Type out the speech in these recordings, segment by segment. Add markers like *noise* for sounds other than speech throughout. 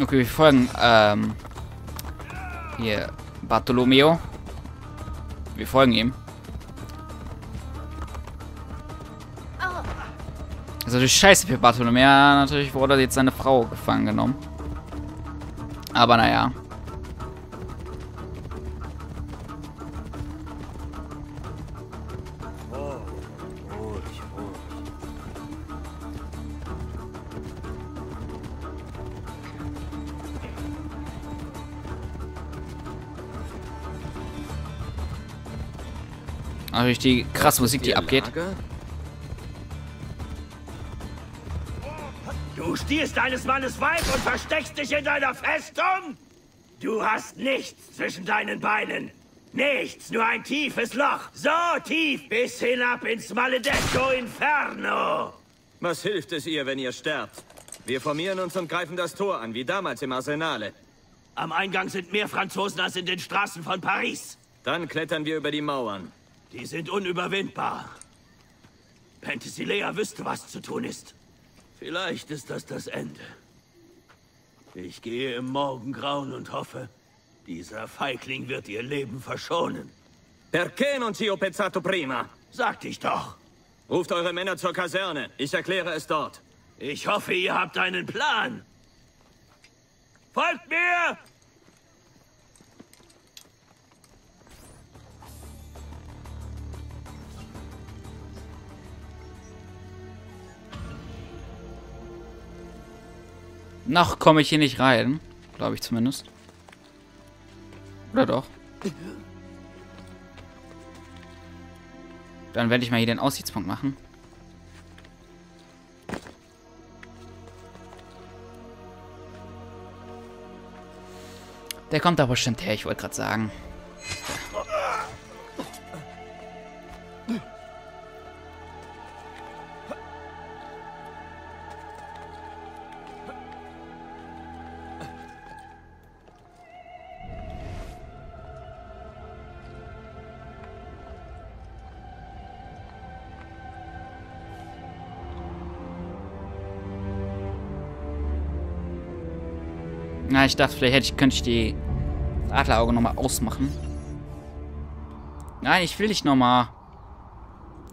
Okay, wir folgen, ähm, hier, Bartolomeo. Wir folgen ihm. Das ist natürlich scheiße für Bartolomeo. Ja, natürlich wurde jetzt seine Frau gefangen genommen. Aber naja. Natürlich die krasse Musik, die abgeht. Du stiehlst deines Mannes Weib und versteckst dich in deiner Festung? Du hast nichts zwischen deinen Beinen. Nichts, nur ein tiefes Loch. So tief bis hinab ins Maledetto Inferno. Was hilft es ihr, wenn ihr sterbt? Wir formieren uns und greifen das Tor an, wie damals im Arsenale. Am Eingang sind mehr Franzosen als in den Straßen von Paris. Dann klettern wir über die Mauern. Die sind unüberwindbar. Penthesilea wüsste, was zu tun ist. Vielleicht ist das das Ende. Ich gehe im Morgengrauen und hoffe, dieser Feigling wird ihr Leben verschonen. Perché non ci ho pensato prima? Sag ich doch. Ruft eure Männer zur Kaserne. Ich erkläre es dort. Ich hoffe, ihr habt einen Plan. Folgt mir! Noch komme ich hier nicht rein. Glaube ich zumindest. Oder doch? Dann werde ich mal hier den Aussichtspunkt machen. Der kommt da bestimmt her, ich wollte gerade sagen. Ich dachte, vielleicht ich, könnte ich die Adlerauge nochmal ausmachen. Nein, ich will nicht nochmal.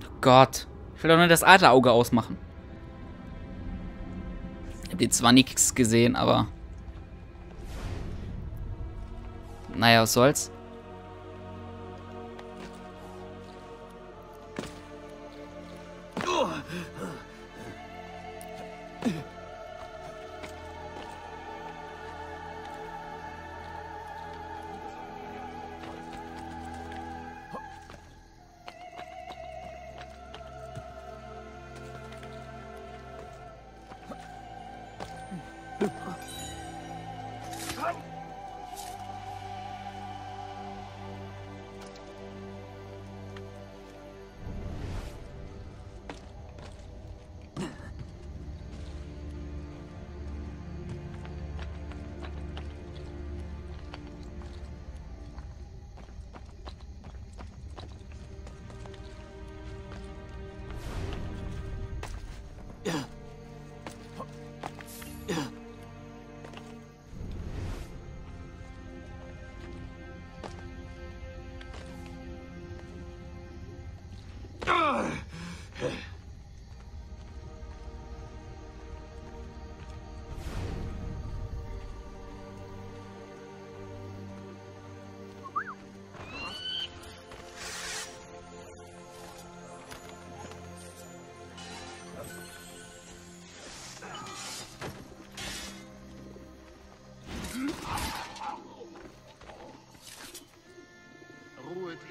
Oh Gott. Ich will doch nur das Adlerauge ausmachen. Ich habe jetzt zwar nichts gesehen, aber... Naja, was soll's. Huh?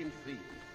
In Frieden.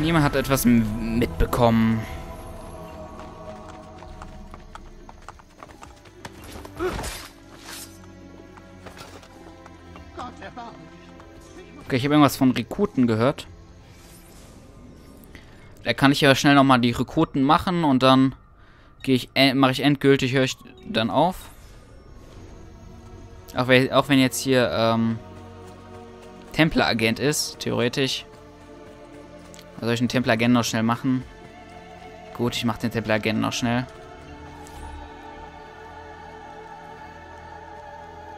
Niemand hat etwas mitbekommen. Okay, ich habe irgendwas von Rekruten gehört. Da kann ich ja schnell nochmal die Rekruten machen und dann gehe ich, mache ich endgültig, höre ich dann auf. Auch wenn, auch wenn jetzt hier ähm, Templer-Agent ist, theoretisch. Was soll ich den Templer-Agent noch schnell machen? Gut, ich mache den Templer-Agent noch schnell.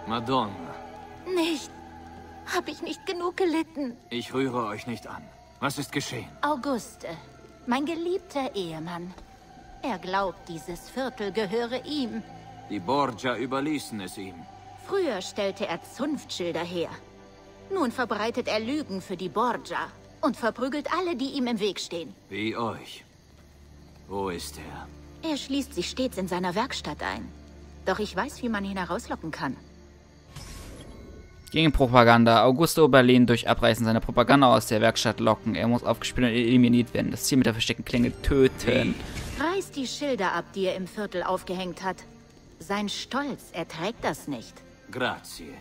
Madonna, Nicht. Hab ich nicht genug gelitten? ich rühre euch nicht an. Was ist geschehen? Auguste, mein geliebter Ehemann. Er glaubt, dieses Viertel gehöre ihm. Die Borgia überließen es ihm. Früher stellte er Zunftschilder her. Nun verbreitet er Lügen für die Borgia und verprügelt alle, die ihm im Weg stehen. Wie euch. Wo ist er? Er schließt sich stets in seiner Werkstatt ein. Doch ich weiß, wie man ihn herauslocken kann. Gegen Propaganda. Augusto Berlin durch Abreißen seiner Propaganda aus der Werkstatt locken. Er muss aufgespielt und eliminiert werden. Das Ziel mit der versteckten Klinge töten. Reiß die Schilder ab, die er im Viertel aufgehängt hat. Sein Stolz erträgt das nicht. Grazie.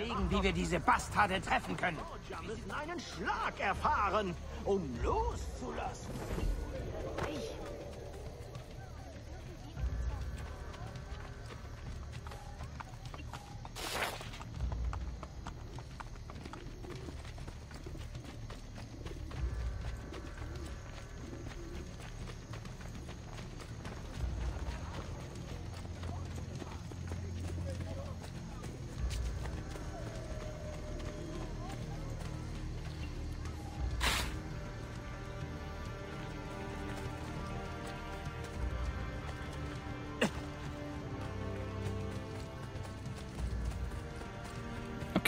Überlegen, wie wir diese Bastarde treffen können. Wir müssen einen Schlag erfahren, um loszulassen.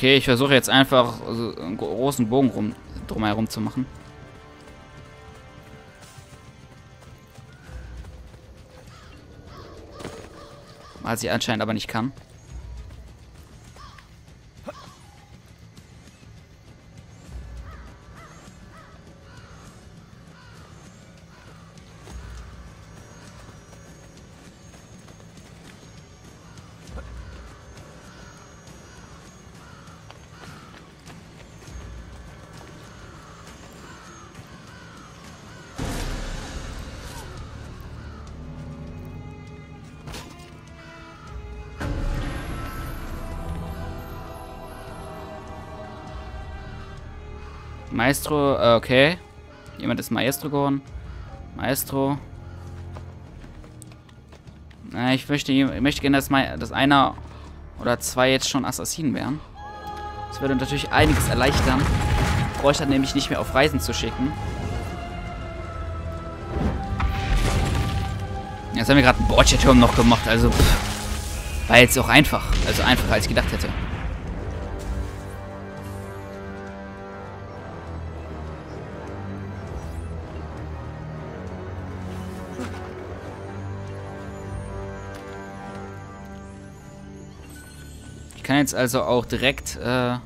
Okay, ich versuche jetzt einfach einen großen Bogen rum, drumherum zu machen. Was sie anscheinend aber nicht kann. Maestro, äh, okay. Jemand ist Maestro geworden. Maestro. Na, ich möchte, ich möchte gerne, dass, mein, dass einer oder zwei jetzt schon Assassinen wären. Das würde natürlich einiges erleichtern. Ich bräuchte dann nämlich nicht mehr auf Reisen zu schicken. Jetzt haben wir gerade einen Borgia-Turm noch gemacht, also pff, war jetzt auch einfach. Also einfacher, als ich gedacht hätte. Ich kann jetzt also auch direkt äh,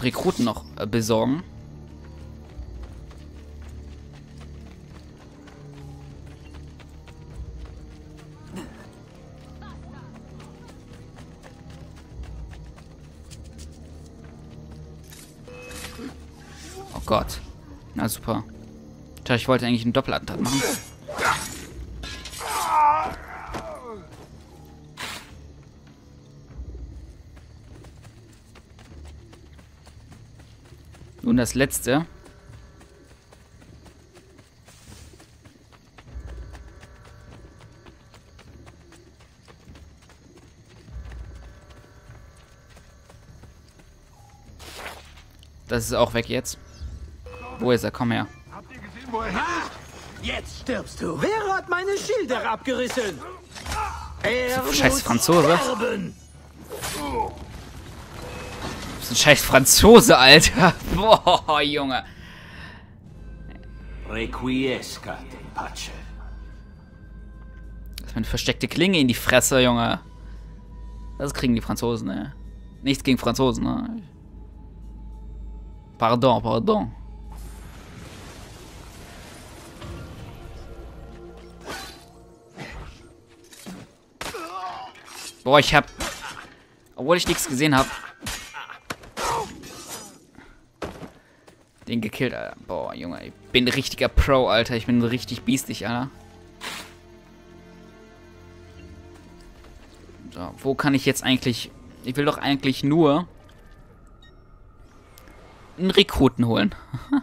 Rekruten noch äh, besorgen. Oh Gott. Na super. Tja, ich wollte eigentlich einen Doppelattentat machen. Nun das letzte. Das ist auch weg jetzt. Wo ist er? Komm her. Jetzt stirbst du. Wer hat meine Schilder abgerissen? Er Scheiß Franzose. sterben. Das ist ein scheiß Franzose, Alter. *laughs* Boah, Junge. Requiescat in pace. Das ist eine versteckte Klinge in die Fresse, Junge. Das kriegen die Franzosen, ne? Nichts gegen Franzosen, ne? Pardon, pardon. Boah, ich hab... Obwohl ich nichts gesehen habe. Den gekillt, Alter. Boah, Junge, ich bin ein richtiger Pro, Alter. Ich bin richtig biestig, Alter. So, wo kann ich jetzt eigentlich... Ich will doch eigentlich nur... einen Rekruten holen. *laughs*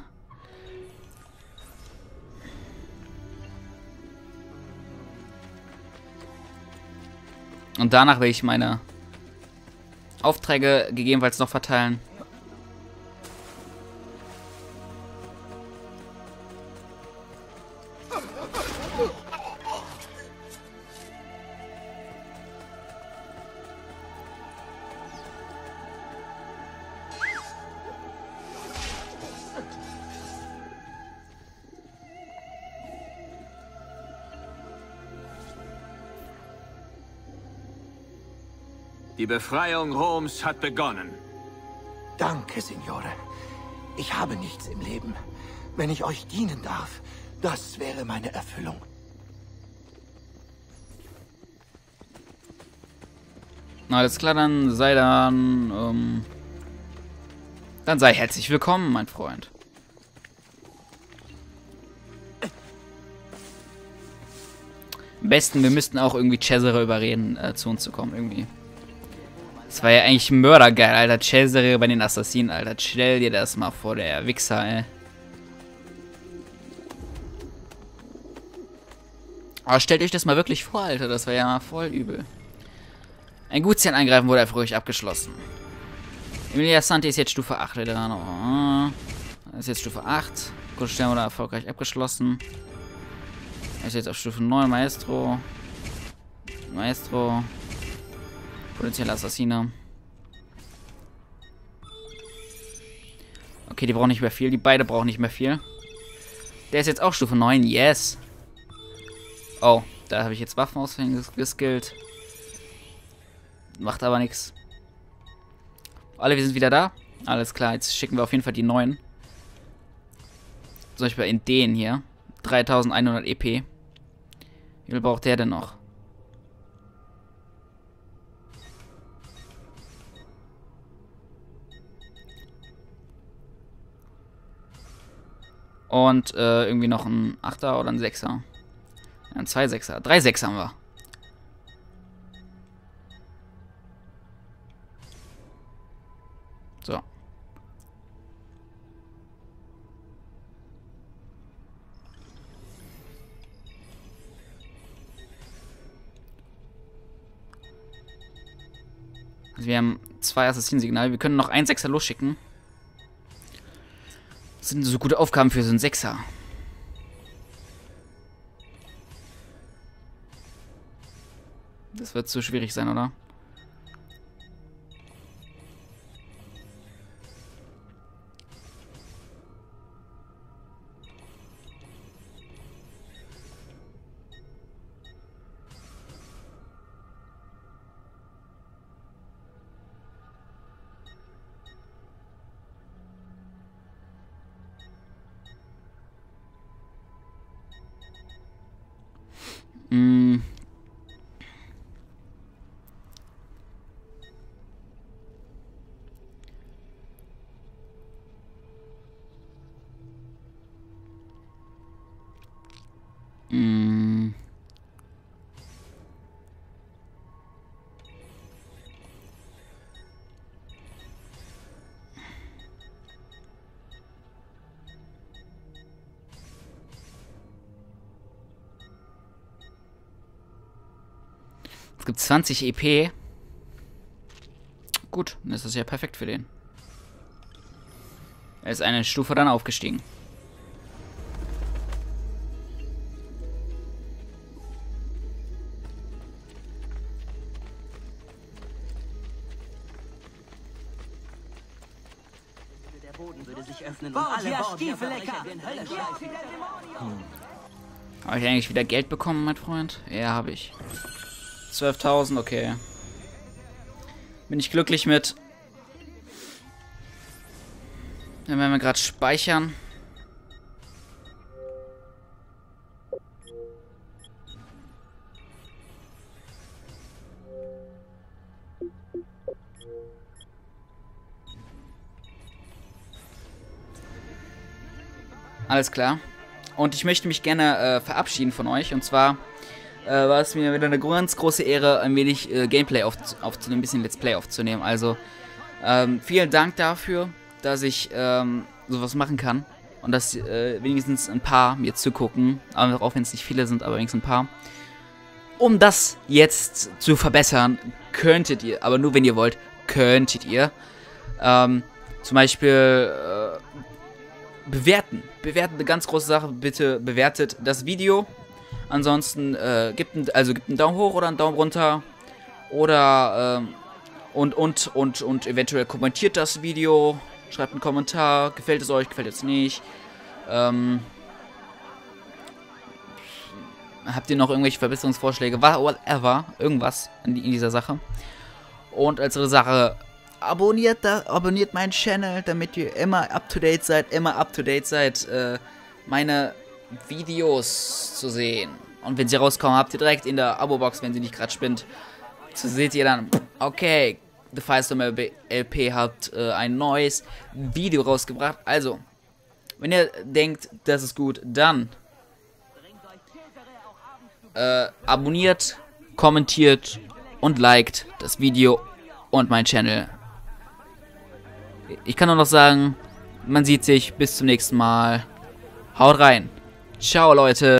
Und danach will ich meine Aufträge gegebenenfalls noch verteilen. Die Befreiung Roms hat begonnen. Danke, Signore. Ich habe nichts im Leben. Wenn ich euch dienen darf, das wäre meine Erfüllung. Alles klar, dann sei dann, ähm, dann sei herzlich willkommen, mein Freund. Am besten, wir müssten auch irgendwie Cesare überreden, äh, zu uns zu kommen, irgendwie. War ja eigentlich mördergeil, Alter. Cesare bei den Assassinen, Alter. Stell dir das mal vor, der Wichser, ey. Aber stellt euch das mal wirklich vor, Alter. Das war ja mal voll übel. Ein Gutsherren-Eingreifen wurde erfolgreich abgeschlossen. Emilia Santi ist jetzt Stufe 8 wieder. noch. Ist jetzt Stufe 8. Kurzstern wurde erfolgreich abgeschlossen. Ist jetzt auf Stufe 9 Maestro. Maestro. Potenzieller Assassine. Okay, die brauchen nicht mehr viel. Die beide brauchen nicht mehr viel. Der ist jetzt auch Stufe 9. Yes. Oh, da habe ich jetzt Waffen ausfällen geskillt. Macht aber nichts. Alle, wir sind wieder da. Alles klar, jetzt schicken wir auf jeden Fall die neuen. Zum Beispiel in den hier. 3100 EP. Wie viel braucht der denn noch? Und äh, irgendwie noch ein 8er oder ein 6er. Ja, ein 2 6er. 3 6er haben wir. So. Also wir haben zwei Assassinensignale. Wir können noch ein Sechser losschicken. Das sind so gute Aufgaben für so einen Sechser. Das wird zu schwierig sein, oder? Mm. Es gibt 20 EP. Gut, dann ist das ja perfekt für den. Er ist eine Stufe dann aufgestiegen. würde sich öffnen und alle Borgia-Verbrecher in Hölle schleifen. Habe ich eigentlich wieder Geld bekommen, mein Freund? Ja, habe ich. 12.000, okay. Bin ich glücklich mit. Dann werden wir gerade speichern. Alles klar. Und ich möchte mich gerne äh, verabschieden von euch. Und zwar äh, war es mir wieder eine ganz große Ehre, ein wenig äh, Gameplay auf, aufzunehmen, ein bisschen Let's Play aufzunehmen. Also ähm, vielen Dank dafür, dass ich ähm, sowas machen kann. Und dass äh, wenigstens ein paar mir zugucken. Auch wenn es nicht viele sind, aber wenigstens ein paar. Um das jetzt zu verbessern, könntet ihr, aber nur wenn ihr wollt, könntet ihr. Ähm, zum Beispiel äh, bewerten. Bewerten, eine ganz große Sache. Bitte bewertet das Video. Ansonsten äh, gibt, ein, also gibt einen Daumen hoch oder einen Daumen runter. Oder ähm, und, und, und, und eventuell kommentiert das Video. Schreibt einen Kommentar. Gefällt es euch, gefällt es nicht. Ähm, habt ihr noch irgendwelche Verbesserungsvorschläge? Whatever. Irgendwas in, in dieser Sache. Und als Sache, abonniert, da, abonniert meinen Channel, damit ihr immer up to date seid, immer up to date seid, äh, meine Videos zu sehen. Und wenn sie rauskommen, habt ihr direkt in der Abo-Box, wenn sie nicht gerade spinnt, so seht ihr dann, okay, The Firestorm LP hat äh, ein neues Video rausgebracht. Also, wenn ihr denkt, das ist gut, dann äh, abonniert, kommentiert und liked das Video und mein Channel. Ich kann nur noch sagen, man sieht sich. Bis zum nächsten Mal. Haut rein. Ciao, Leute.